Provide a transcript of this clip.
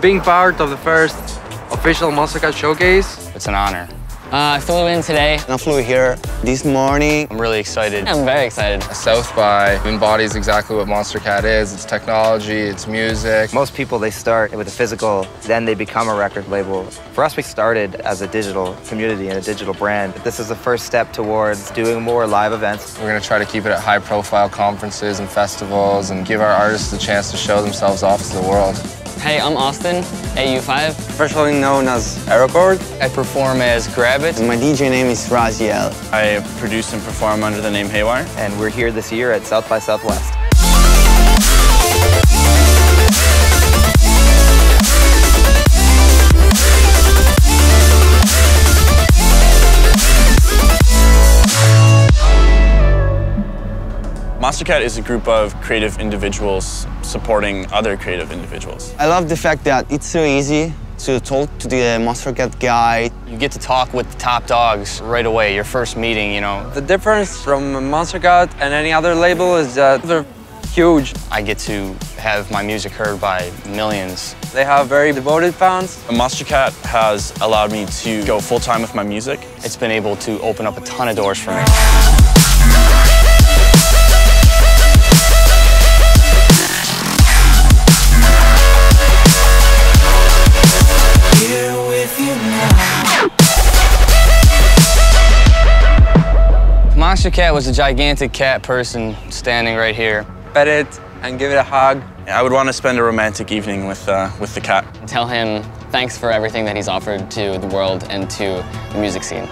Being part of the first official Monstercat showcase, It's an honor. Uh, I flew in today. I flew here this morning. I'm really excited. I'm very excited. South by embodies exactly what Monstercat is. It's technology, it's music. Most people, they start with a physical, then they become a record label. For us, we started as a digital community and a digital brand. This is the first step towards doing more live events. We're gonna try to keep it at high profile conferences and festivals and give our artists a chance to show themselves off to the world. Hey, I'm Austin, AU5. Professionally known as Aero Chord. I perform as Grabbitz. My DJ name is Razihel. I produce and perform under the name Haywyre. And we're here this year at South by Southwest. Monstercat is a group of creative individuals supporting other creative individuals. I love the fact that it's so easy to talk to the Monstercat guy. You get to talk with the top dogs right away, your first meeting, you know. the difference from Monstercat and any other label is that they're huge. I get to have my music heard by millions. They have very devoted fans. Monstercat has allowed me to go full-time with my music. It's been able to open up a ton of doors for me. Cat was a gigantic cat person standing right here. Pet it and give it a hug. I would want to spend a romantic evening with, uh, with the cat. Tell him thanks for everything that he's offered to the world and to the music scene.